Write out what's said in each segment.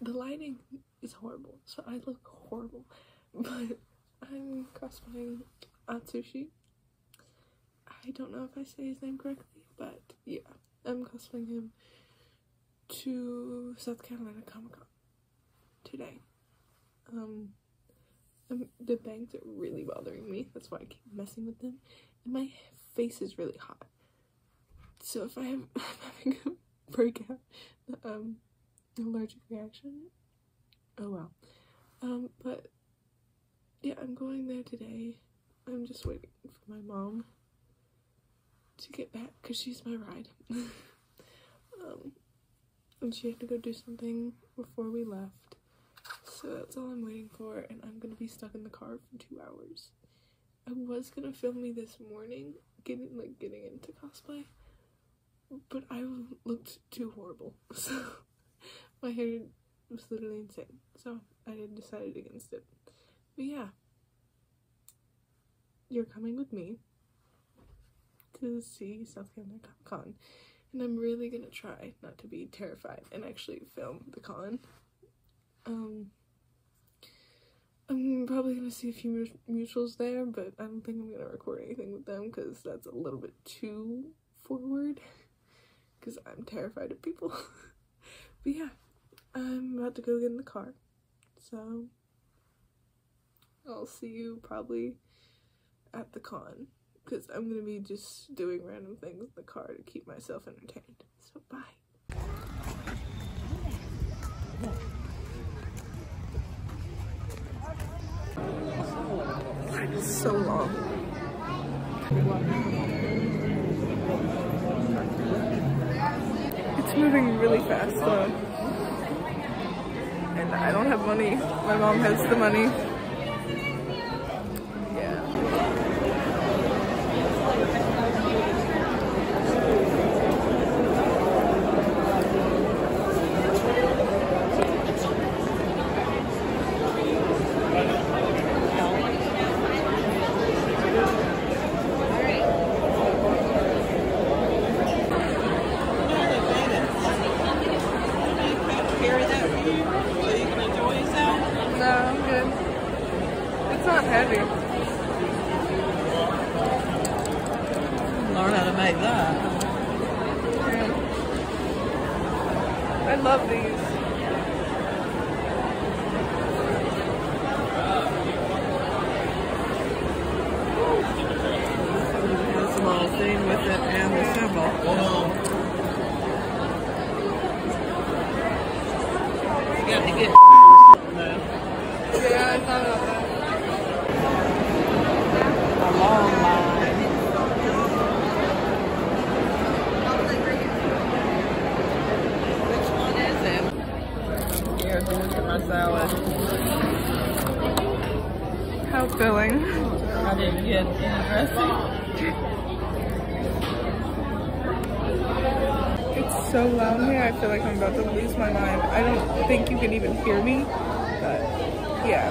the lighting is horrible, so I look horrible. But I'm cosplaying Atsushi. I don't know if I say his name correctly, but yeah, I'm cosplaying him to South Carolina Comic Con today. Um, um, the bangs are really bothering me. That's why I keep messing with them. And my face is really hot. So if I have I'm having a breakout, um, allergic reaction, oh well. Um, but yeah, I'm going there today. I'm just waiting for my mom to get back because she's my ride. um, and she had to go do something before we left. So that's all I'm waiting for, and I'm gonna be stuck in the car for two hours. I was gonna film me this morning, getting like getting into cosplay, but I looked too horrible. So my hair was literally insane. So I decided against it. But yeah, you're coming with me to see South Carolina Con, and I'm really gonna try not to be terrified and actually film the con. Um, I'm probably gonna see a few mutuals there, but I don't think I'm gonna record anything with them because that's a little bit too forward. Because I'm terrified of people. but yeah, I'm about to go get in the car. So I'll see you probably at the con because I'm gonna be just doing random things in the car to keep myself entertained. So bye. It's so long. It's moving really fast though. And I don't have money. My mom has the money. Love these. This little thing with it and the symbol. You have to get Yeah, I thought about that. A long line. salad. Filling. Didn't get any dressing. It's so loud here, I feel like I'm about to lose my mind. I don't think you can even hear me, but yeah.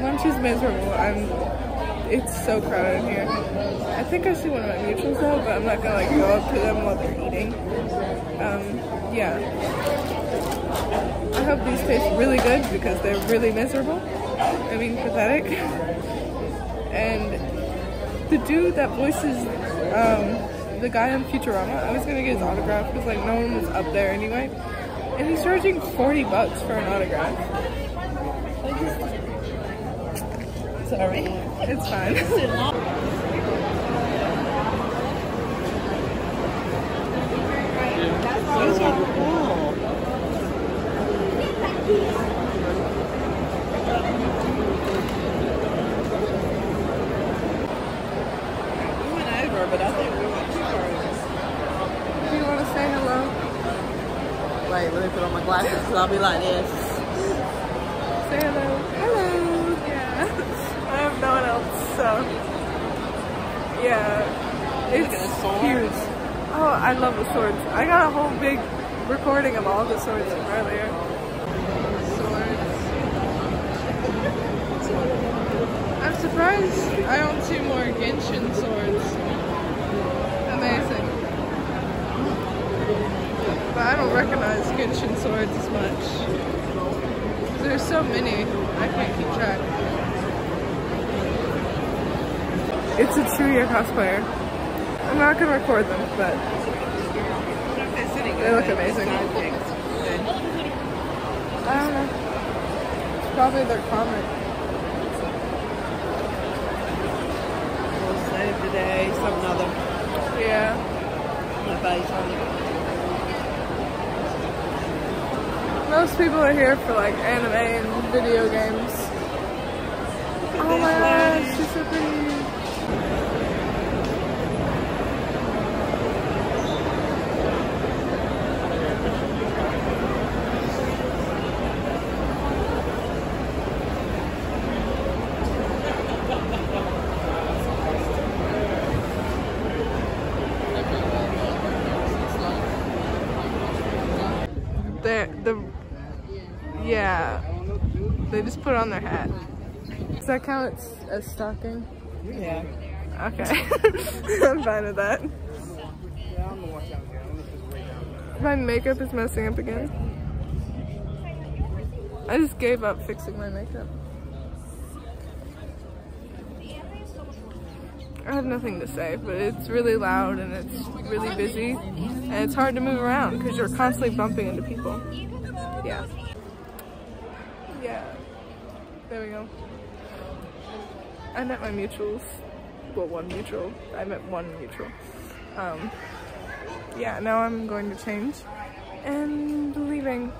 Lunch is miserable. I'm, it's so crowded in here. I think I see one of my mutuals though, but I'm not gonna like go up to them while they're eating. Um, yeah. I hope these taste really good because they're really miserable. I mean, pathetic. And the dude that voices um, the guy on Futurama, I was gonna get his autograph because like no one was up there anyway. And he's charging 40 bucks for an autograph. Sorry. It's fine. Those are cool. We went over, but I think we went too far Do you want to say hello? Wait, let me put on my glasses because I'll be like this. Say hello. Hello. Yeah. I have no one else, so. Yeah. It's huge. Oh, I love the swords. I got a whole big recording of all the swords from earlier. Swords. I'm surprised I don't see more Genshin swords. Amazing. But I don't recognize Genshin swords as much. There's so many, I can't keep track. It's a Chuya cosplayer. I'm not gonna record them, but they look amazing. I don't know. It's probably their comment. We'll save the day, something other. Yeah. My buddy's on it. Most people are here for like anime and video games. Oh my gosh, she's so pretty. The the yeah, they just put on their hat. Does that count as, stocking? Yeah. Okay, I'm fine with that. My makeup is messing up again. I just gave up fixing my makeup. I have nothing to say, but it's really loud and it's really busy and it's hard to move around because you're constantly bumping into people. Yeah. Yeah. There we go. I met my mutuals. Well, one mutual. I met one mutual. Um, yeah, now I'm going to change and leaving.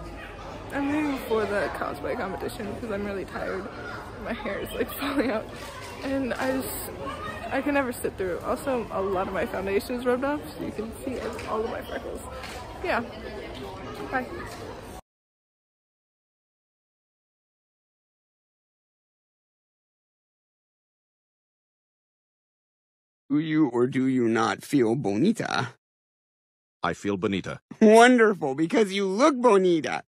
I'm leaving for the cosplay competition because I'm really tired. My hair is like falling out. And I just, I can never sit through. Also, a lot of my foundation is rubbed off, so you can see all of my freckles. Yeah. Bye. Do you or do you not feel bonita? I feel bonita. Wonderful, because you look bonita.